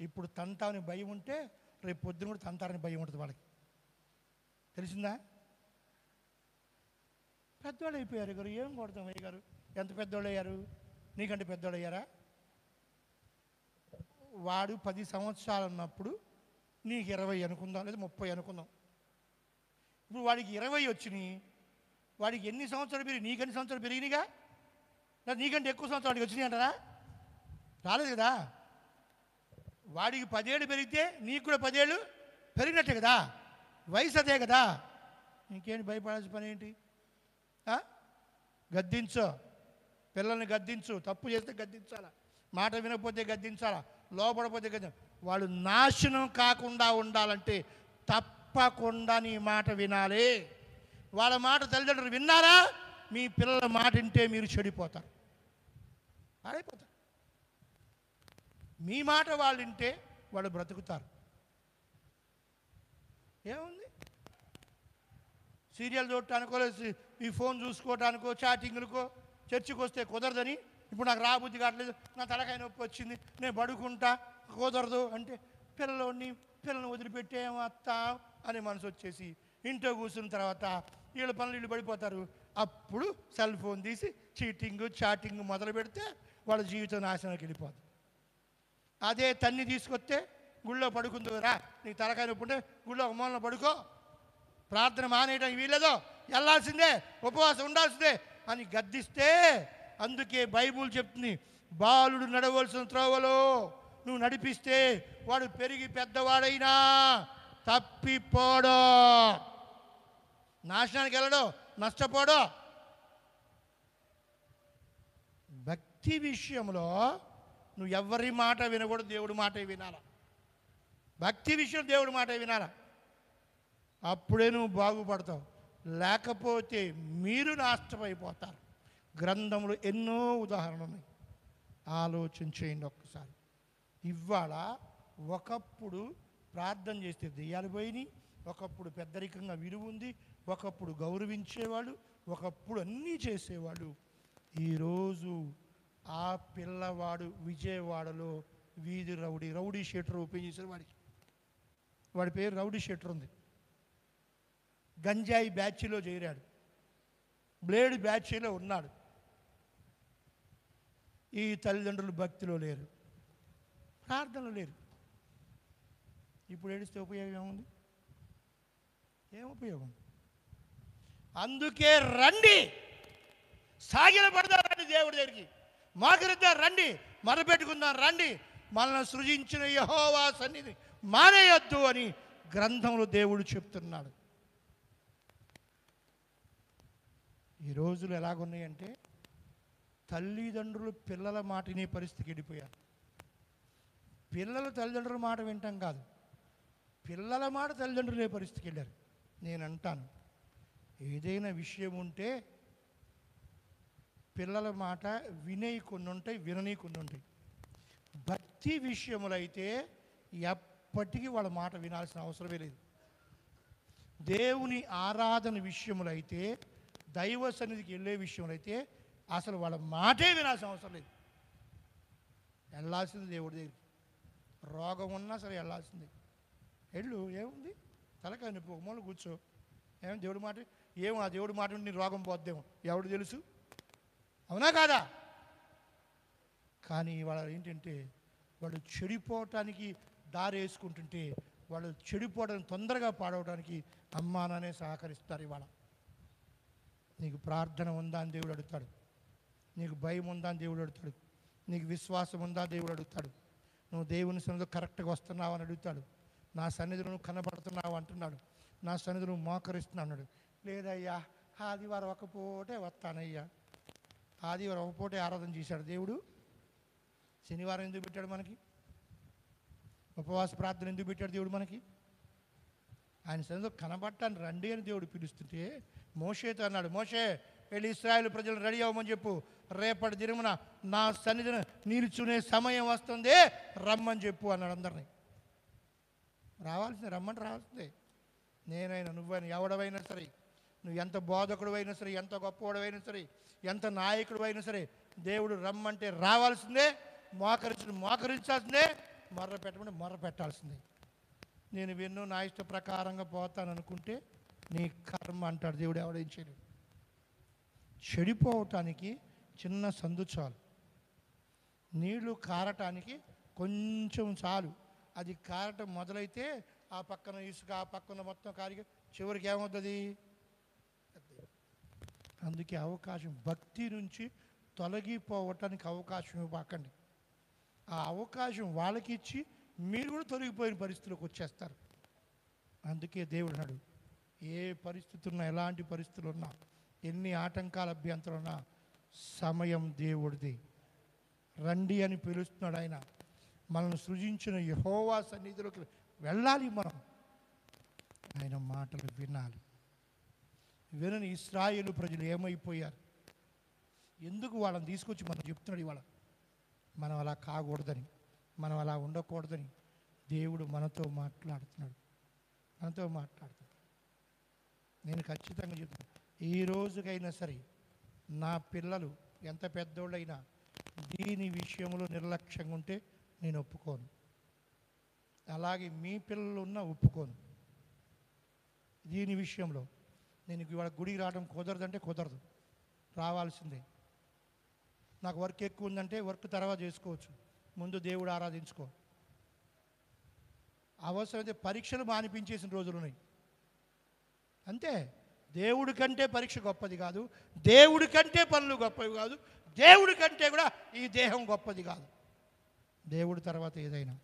ఇప్పుడు తంతాని భయం ఉంటే రేపు పొద్దున కూడా తంతారని భయం ఉంటుంది వాళ్ళకి. తెలిసిందా? పెద్దవాళ్ళు అయిపోయారు గారు ఏం కొడతాం అయ్య గారు? ఎంత పెద్దవాళ్ళు అయ్యారు? నీకంటే పెద్దవాళ్ళు అయ్యారా? వాడు పది సంవత్సరాలు ఉన్నప్పుడు నీకు ఇరవై అనుకుందాం లేదా ముప్పై అనుకుందాం. ఇప్పుడు వాడికి ఇరవై వచ్చినాయి. వాడికి ఎన్ని సంవత్సరాలు పెరిగి నీకు ఎన్ని సంవత్సరాలు పెరిగినాయిగా? లేదా నీకంటే ఎక్కువ సంవత్సరం వాడికి వచ్చినాయి అంటారా? రాలేదు కదా? వాడికి పదేళ్ళు పెరిగితే నీకు కూడా పదేళ్ళు పెరిగినట్టే కదా? వయసు అదే కదా? ఇంకేంటి భయపడాల్సిన పని ఏంటి? గద్దించో. పిల్లల్ని గద్దించు. తప్పు చేస్తే గద్దించాలా? మాట వినకపోతే గద్దించాలా? లోపడపోతే గద్ది వాళ్ళు నాశనం కాకుండా ఉండాలంటే తప్పకుండా నీ మాట వినాలి. వాళ్ళ మాట తల్లిదండ్రులు విన్నారా? మీ పిల్లల మాట వింటే మీరు చెడిపోతారు. పాడైపోతారు. మీ మాట వాళ్ళు వింటే వాళ్ళు బ్రతుకుతారు. ఏముంది? సీరియల్ చూడటానికో ఈ ఫోన్ చూసుకోవటానికో చాటింగ్లకో చర్చికి వస్తే కుదరదని ఇప్పుడు నాకు రాబుద్ధి కావట్లేదు. నా తలకాయ నొప్పి వచ్చింది. నేను పడుకుంటా కుదరదు అంటే పిల్లలోని పిల్లల్ని వదిలిపెట్టేమత్తా వస్తా అని మనసు వచ్చేసి ఇంట్లో కూర్చున్న తర్వాత వీళ్ళ పనులు వీళ్ళు పడిపోతారు. అప్పుడు సెల్ ఫోన్ తీసి చీటింగ్ చాటింగ్ మొదలు పెడితే వాళ్ళ జీవితం నాశనానికి వెళ్ళిపోదు. అదే తన్ని తీసుకొస్తే గుళ్ళో పడుకుందు రా నీకు తలకాయ నొప్పి ఉంటే గుళ్ళో ఒక మూలన పడుకో. ప్రార్థన మానేయడానికి వీలేదో వెళ్ళాల్సిందే ఉపవాసం ఉండాల్సిందే అని గద్దిస్తే అందుకే బైబుల్ చెప్తుంది బాలుడు నడవలసిన త్రోవలో నువ్వు నడిపిస్తే వాడు పెరిగి పెద్దవాడైనా తప్పిపోడో. నాశనానికి వెళ్ళడో. నష్టపోడు. భక్తి విషయంలో నువ్వు ఎవరి మాట వినకూడదు దేవుడి మాట వినాలా? భక్తి విషయం దేవుడి మాట వినాలా? అప్పుడే నువ్వు బాగుపడతావు. లేకపోతే మీరు నాశనమైపోతారు. గ్రంథంలో ఎన్నో ఉదాహరణలు. ఉన్నాయి ఆలోచన చేయండి ఒక్కసారి. ఇవాళ ఒకప్పుడు ప్రార్థన చేస్తే దెయ్యాలు పోయినాయి ఒకప్పుడు పెద్దరికంగా విలువ ఉంది ఒకప్పుడు గౌరవించేవాడు ఒకప్పుడు అన్నీ చేసేవాడు. ఈరోజు ఆ పిల్లవాడు విజయవాడలో వీధి రౌడీ రౌడీ షెటర్ ఓపెన్ చేశారు వాడికి. వాడి పేరు రౌడీ షెటర్ ఉంది. గంజాయి బ్యాచ్లో చేరాడు. బ్లేడ్ బ్యాచ్లో ఉన్నాడు. ఈ తల్లిదండ్రులు భక్తిలో లేరు. ప్రార్థనలు లేరు. ఇప్పుడు ఏడిస్తే ఉపయోగం ఏముంది? ఏం ఉపయోగం? అందుకే రండి. సాగిల పడదా రండి దేవుడి దగ్గరికి. మాకరిద్దాం రండి. మరపెట్టుకుందాం రండి. మనల్ని సృజించిన యహోవా సన్నిధి మానేయొద్దు అని గ్రంథంలో దేవుడు చెప్తున్నాడు. ఈ రోజులు ఎలాగున్నాయంటే తల్లిదండ్రులు పిల్లల మాట వినే పరిస్థితికి వెళ్ళిపోయారు. పిల్లలు తల్లిదండ్రుల మాట వింటాం కాదు. పిల్లల మాట తల్లిదండ్రులు ఏ పరిస్థితికి వెళ్ళారు. నేను అంటాను ఏదైనా విషయం ఉంటే పిల్లల మాట వినేవి కొన్ని ఉంటాయి వినని కొన్ని ఉంటాయి భక్తి విషయములైతే ఎప్పటికీ వాళ్ళ మాట వినాల్సిన అవసరమే లేదు. దేవుని ఆరాధన విషయములైతే దైవ సన్నిధికి వెళ్ళే విషయములైతే అసలు వాళ్ళ మాటే వినాల్సిన అవసరం లేదు. వెళ్ళాల్సింది దేవుడి దగ్గరికి. రోగం ఉన్నా సరే వెళ్ళాల్సిందే. వెళ్ళు ఏముంది? తలకాయ నొప్పి ఒక మూల కూర్చో. ఏం దేవుడి మాట? ఏమో ఆ దేవుడు మాట నీ రోగం పోద్దేమో. ఎవడు తెలుసు? అవునా కాదా? కానీ వాళ్ళ ఏంటంటే వాళ్ళు చెడిపోవటానికి దారి వేసుకుంటుంటే వాళ్ళు చెడిపోవడం తొందరగా పాడవడానికి అమ్మాననే సహకరిస్తారు ఇవాళ. నీకు ప్రార్థన ఉందా అని దేవుడు అడుగుతాడు. నీకు భయం ఉందా అని దేవుడు అడుగుతాడు. నీకు విశ్వాసం ఉందా దేవుడు అడుగుతాడు. నువ్వు దేవుని సన్నిధిలో కరెక్ట్గా వస్తున్నావు అని అడుగుతాడు. నా సన్నిధిలో నువ్వు కనబడుతున్నావు అంటున్నాడు. నా సన్నిధిలో నువ్వు మోకరిస్తున్నావు అన్నాడు. లేదయ్యా ఆదివారం ఒక పూటే వస్తానయ్యా. ఆదివారం ఒక పూటే ఆరాధన చేశాడు దేవుడు. శనివారం ఎందుకు పెట్టాడు మనకి? ఉపవాస ప్రార్థన ఎందుకు పెట్టాడు దేవుడు మనకి? ఆయన సందు కనబట్టాను రండి అని దేవుడు పిలుస్తుంటే మోషేతో అన్నాడు మోషే వెళ్ళి ఇస్రాయల్ ప్రజలు రెడీ అవ్వమని చెప్పు. రేపటి దినమున నా సన్నిధిని నిల్చునే సమయం వస్తుంది రమ్మని చెప్పు అన్నాడు అందరినీ. రావాల్సింది రమ్మని రావాల్సిందే. నేనైనా నువ్వైనా ఎవడవైనా సరే నువ్వు ఎంత బోధకుడు అయినా సరే ఎంత గొప్పవాడవైనా సరే ఎంత నాయకుడు అయినా సరే దేవుడు రమ్మంటే రావాల్సిందే మోకరించు మోకరించాల్సిందే మొర్ర పెట్టమంటే మొర్ర పెట్టాల్సిందే. నేను విన్ను నా ఇష్ట ప్రకారంగా పోతాను అనుకుంటే నీ కర్మ అంటాడు దేవుడు ఎవడేం చెడిపోవటానికి చిన్న సందు చాలు. నీళ్ళు కారటానికి కొంచెం చాలు. అది కారటం మొదలైతే ఆ పక్కన ఇసుక ఆ పక్కన మొత్తం కారిగా చివరికి ఏమవుతుంది? అందుకే అవకాశం భక్తి నుంచి తొలగిపోవటానికి అవకాశం ఇవ్వకండి. ఆ అవకాశం వాళ్ళకి ఇచ్చి మీరు కూడా తొలగిపోయిన పరిస్థితులకు వచ్చేస్తారు. అందుకే దేవుడు నాడు ఏ పరిస్థితి ఉన్నా ఎలాంటి పరిస్థితులు ఉన్నా ఎన్ని ఆటంకాల అభ్యంతరం ఉన్నా సమయం దేవుడిది. రండి అని పిలుస్తున్నాడు ఆయన. మనల్ని సృజించిన యహోవా సన్నిధిలోకి వెళ్ళాలి మనం. ఆయన మాటలు వినాలి. వినని ఇస్రాయేలు ప్రజలు ఏమైపోయారు? ఎందుకు వాళ్ళని తీసుకొచ్చి మనం చెప్తున్నాడు ఇవాళ? మనం అలా కాకూడదని మనం అలా ఉండకూడదని దేవుడు మనతో మాట్లాడుతున్నాడు. మనతో మాట్లాడుతున్నాడు. నేను ఖచ్చితంగా చెప్తున్నాను ఈ రోజుకైనా సరే నా పిల్లలు ఎంత పెద్దోళ్ళైనా దీని విషయంలో నిర్లక్ష్యంగా ఉంటే నేను ఒప్పుకోను. అలాగే మీ పిల్లలు ఉన్నా ఒప్పుకోను. దీని విషయంలో నేను ఇవాళ గుడికి రావడం కుదరదంటే కుదరదు. రావాల్సిందే. నాకు వర్క్ ఎక్కువ ఉందంటే వర్క్ తర్వాత చేసుకోవచ్చు. ముందు దేవుడు ఆరాధించుకో. అవసరమైతే పరీక్షలు మానిపించేసిన రోజులు ఉన్నాయి. అంతే. దేవుడి కంటే పరీక్ష గొప్పది కాదు. దేవుడి కంటే పనులు గొప్పవి కాదు. దేవుడి కంటే కూడా ఈ దేహం గొప్పది కాదు. దేవుడి తర్వాత ఏదైనా.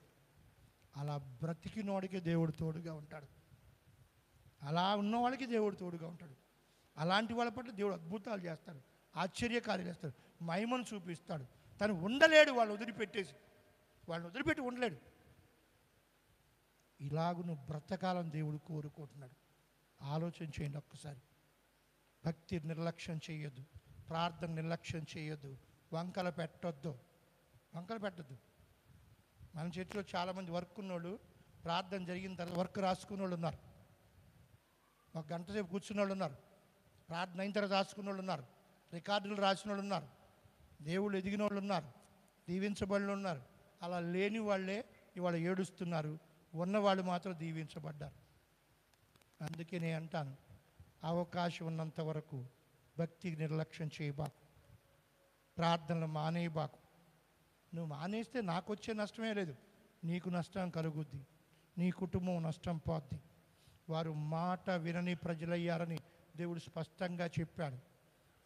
అలా బ్రతికినోడికి దేవుడు తోడుగా ఉంటాడు. అలా ఉన్న వాళ్ళకి దేవుడు తోడుగా ఉంటాడు. అలాంటి వాళ్ళ పట్ల దేవుడు అద్భుతాలు చేస్తాడు. ఆశ్చర్యకార్యాలు చేస్తాడు. మహిమను చూపిస్తాడు. తను ఉండలేడు వాళ్ళు వదిలిపెట్టేసి. వాళ్ళని వదిలిపెట్టి ఉండలేడు. ఇలాగ నువ్వు బ్రతకాలని దేవుడు కోరుకుంటున్నాడు. ఆలోచన చేయండి ఒక్కసారి. భక్తి నిర్లక్ష్యం చేయొద్దు. ప్రార్థన నిర్లక్ష్యం చేయొద్దు. వంకలు పెట్టొద్దు. వంకలు పెట్టద్దు. మన చేతిలో చాలామంది వర్క్ ఉన్నోళ్ళు ప్రార్థన జరిగిన తర్వాత వర్క్ రాసుకున్న వాళ్ళు ఉన్నారు. ఒక గంట సేపు కూర్చున్న వాళ్ళు ఉన్నారు. ప్రార్థన అయిన తర్వాత రాసుకున్న వాళ్ళు ఉన్నారు. రికార్డులు రాసిన వాళ్ళు ఉన్నారు. దేవుళ్ళు ఎదిగిన వాళ్ళు ఉన్నారు. దీవించబడిన ఉన్నారు. అలా లేని వాళ్ళే ఇవాళ ఏడుస్తున్నారు. ఉన్నవాళ్ళు మాత్రం దీవించబడ్డారు. అందుకే నేను అంటాను అవకాశం ఉన్నంత వరకు భక్తికి నిర్లక్ష్యం చేయబాకు. ప్రార్థనలు మానేయబాకు. నువ్వు మానేస్తే నాకు వచ్చే నష్టమే లేదు. నీకు నష్టం కలుగుద్ది. నీ కుటుంబం నష్టం పోద్ది. వారు మాట వినని ప్రజలయ్యారని దేవుడు స్పష్టంగా చెప్పాడు.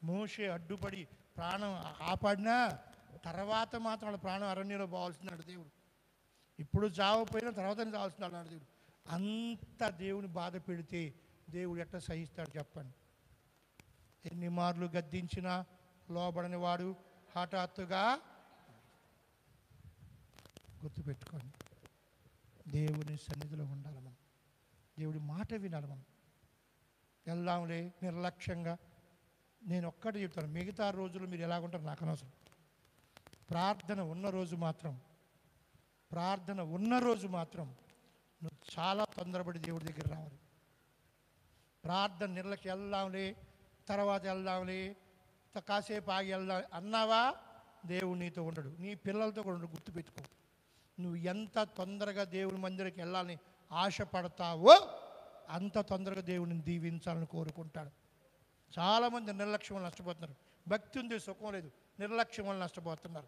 మోషే అడ్డుపడి ప్రాణం ఆపడినా తర్వాత మాత్రం వాళ్ళ ప్రాణం అరణ్యంలో పోవాల్సినాడు దేవుడు. ఇప్పుడు చావపోయినా తర్వాత చావాల్సిన అన్నాడు దేవుడు. అంత దేవుని బాధ పెడితే దేవుడు ఎట్లా సహిస్తాడు చెప్పండి. ఎన్ని మార్లు గద్దించినా లోబడని వాడు హఠాత్తుగా గుర్తుపెట్టుకోండి. దేవుని సన్నిధిలో ఉండాలి మనం. దేవుడి మాట వినాలి మనం. వెళ్దాంలే నిర్లక్ష్యంగా. నేను ఒక్కటి చెప్తాను మిగతా రోజులు మీరు ఎలాగుంటారు నాకు అనవసరం. ప్రార్థన ఉన్న రోజు మాత్రం ప్రార్థన ఉన్న రోజు మాత్రం నువ్వు చాలా తొందరపడి దేవుడి దగ్గర రావాలి. ప్రార్థన నిర్లక్ష్యం వెళ్దాంలే తర్వాత వెళ్దాంలే కాసేపు ఆగి వెళ్దాం అన్నావా? దేవుడు నీతో ఉండడు. నీ పిల్లలతో కూడా ఉండడు గుర్తుపెట్టుకో. నువ్వు ఎంత తొందరగా దేవుడి మందిరికి వెళ్ళాలని ఆశపడతావో అంత తొందరగా దేవుడిని దీవించాలని కోరుకుంటాడు. చాలామంది నిర్లక్ష్యం వల్ల నష్టపోతున్నారు. భక్తి ఉంది సుఖం లేదు నిర్లక్ష్యం వల్ల నష్టపోతున్నారు.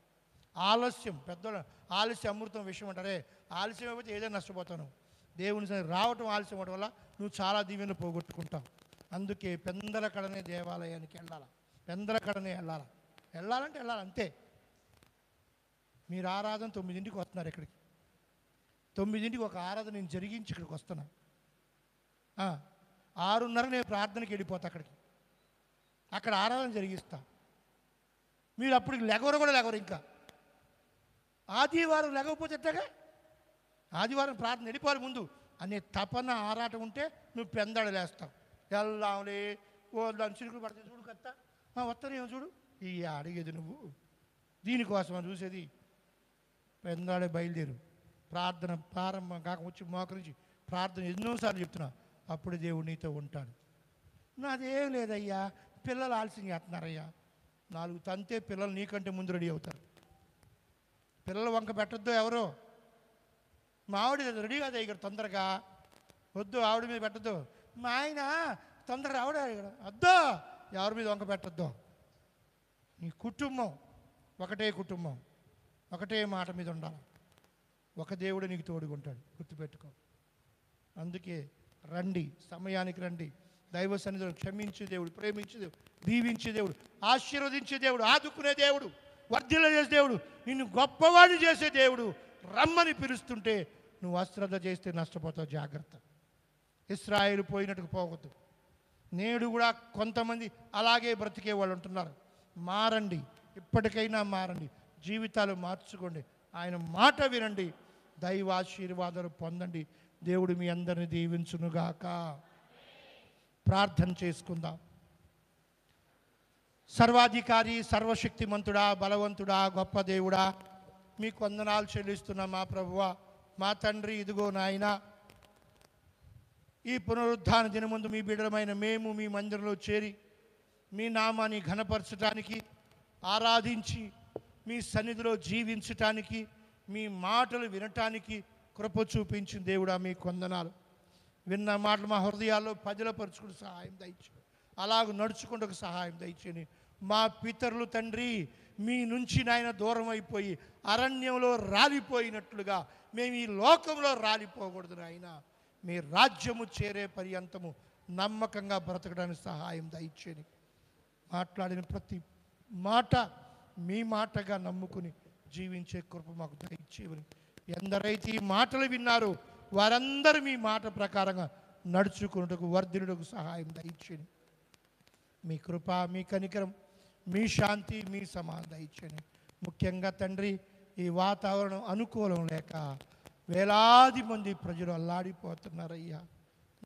ఆలస్యం పెద్దోళ్ళు ఆలస్యం అమృతం విషయం అంటారే. ఆలస్యం అయిపోతే ఏదైనా నష్టపోతాను. దేవుని సన్నిధికి రావటం ఆలస్యం అవడం వల్ల నువ్వు చాలా దీవెనలు పోగొట్టుకుంటావు. అందుకే పెందలకడనే దేవాలయానికి వెళ్ళాలి? పెందలకడనే వెళ్ళాలి? వెళ్ళాలంటే వెళ్ళాలి అంతే. మీరు ఆరాధన తొమ్మిదింటికి వస్తున్నారు ఇక్కడికి. తొమ్మిదింటికి ఒక ఆరాధన నేను జరిగించి ఇక్కడికి వస్తున్నా. ఆరున్నర నేను ప్రార్థనకి వెళ్ళిపోతా అక్కడికి. అక్కడ ఆరాధన జరిగిస్తా. మీరు అప్పుడు లెగవరు కూడా లెగవరు ఇంకా. ఆదివారం లెగవకపోతే ఎట్టగా ఆదివారం ప్రార్థన వెళ్ళిపోవాలి ముందు. అనే తపన ఆరాటం ఉంటే నువ్వు పెందడ లేస్తావు. వెళ్దాంలే ఓ దాని చిరుకులు పడితే చూడు కత్త. వస్తానేమో చూడు. ఈ అడిగేది నువ్వు. దీనికోసం చూసేది పెందాడే బయలుదేరు. ప్రార్థన ప్రారంభం కాక వచ్చి మోకరించి ప్రార్థన ఎన్నోసార్లు చెప్తున్నా అప్పుడు దేవుడు నీతో ఉంటాడు. నాదేం లేదయ్యా పిల్లలు ఆలస్యం చేస్తున్నారయ్యా. నాలుగు తంతే పిల్లలు నీకంటే ముందు రెడీ అవుతారు. పిల్లలు వంక పెట్టద్దు ఎవరో? మా ఆవిడ రెడీ కాదు ఇక్కడ తొందరగా. వద్దు ఆవిడ మీద పెట్టద్దు. మా ఆయన తొందరగా ఆవిడ ఇక్కడ. వద్దు ఎవరి మీద వంక పెట్టద్దు? నీ కుటుంబం ఒకటే కుటుంబం ఒకటే మాట మీద ఉండాలి. ఒక దేవుడు నీకు తోడుకుంటాడు గుర్తుపెట్టుకో. అందుకే రండి సమయానికి రండి. దైవ సన్నిధిలో క్షమించే దేవుడు ప్రేమించే దేవుడు దీవించే దేవుడు ఆశీర్వదించే దేవుడు ఆదుకునే దేవుడు వర్ధిల చేసే దేవుడు నిన్ను గొప్పవాడిని చేసే దేవుడు రమ్మని పిలుస్తుంటే నువ్వు అశ్రద్ధ చేస్తే నష్టపోతావు జాగ్రత్త. ఇస్రాయిల్ పోయినట్టుకు పోవద్దు. నేడు కూడా కొంతమంది అలాగే బ్రతికే వాళ్ళు ఉంటున్నారు. మారండి. ఇప్పటికైనా మారండి. జీవితాలు మార్చుకోండి. ఆయన మాట వినండి. దైవాశీర్వాదాలు పొందండి. దేవుడు మీ అందరిని దీవించునుగాక. ప్రార్థన చేసుకుందాం. సర్వాధికారి సర్వశక్తిమంతుడా బలవంతుడా గొప్ప దేవుడా మీకు వందనాలు చెల్లిస్తున్నా మా ప్రభువ మా తండ్రి ఇదిగో నాయన ఈ పునరుద్ధాన దినముందు మీ బిడ్డలమైన మేము మీ మందిరంలో చేరి మీ నామాన్ని ఘనపరచటానికి ఆరాధించి మీ సన్నిధిలో జీవించటానికి మీ మాటలు వినటానికి కృప చూపించిన దేవుడా మీ కొందనాలు. విన్న మాటలు మా హృదయాల్లో పదిలపరుచుకుని సహాయం దయచు అలాగ నడుచుకుంటూ సహాయం దయచేని మా పితరులు తండ్రి మీ నుంచి నాయన దూరం అయిపోయి అరణ్యంలో రాలిపోయినట్లుగా మేము ఈ లోకంలో రాలిపోకూడదు నాయన. మీ రాజ్యము చేరే పర్యంతము నమ్మకంగా బ్రతకడానికి సహాయం దయచేని మాట్లాడిన ప్రతి మాట మీ మాటగా నమ్ముకుని జీవించే కృప మాకు దయచేయమని. ఎందరైతే ఈ మాటలు విన్నారో. వారందరూ మీ మాట ప్రకారంగా నడుచుకున్నటకు వర్ధినుటకు సహాయం దయచేయండి. మీ కృప మీ కనికరం మీ శాంతి మీ సమాధానం దయచేయండి. ముఖ్యంగా తండ్రి ఈ వాతావరణం అనుకూలం లేక వేలాది మంది ప్రజలు అల్లాడిపోతున్నారయ్యా.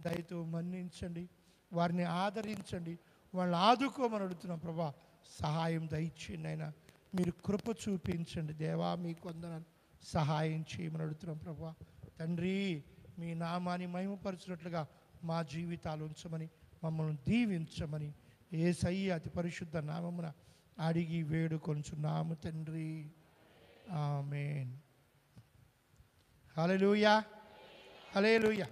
దయతో మన్నించండి. వారిని ఆదరించండి. వాళ్ళని ఆదుకోమని అడుగుతున్నాం ప్రభా సహాయం దయచేయండి అయినా మీరు కృప చూపించండి. దేవా మీ కొందనాలు సహాయం చేయమని అడుగుతున్నాం ప్రభా తండ్రి మీ నామాన్ని మహిమపరచినట్లుగా మా జీవితాలు ఉంచమని మమ్మల్ని దీవించమని ఏసయ్య అతి పరిశుద్ధ నామమున అడిగి వేడుకొంచున్నాము తండ్రి. ఆమెన్. హల్లెలూయా. హల్లెలూయా.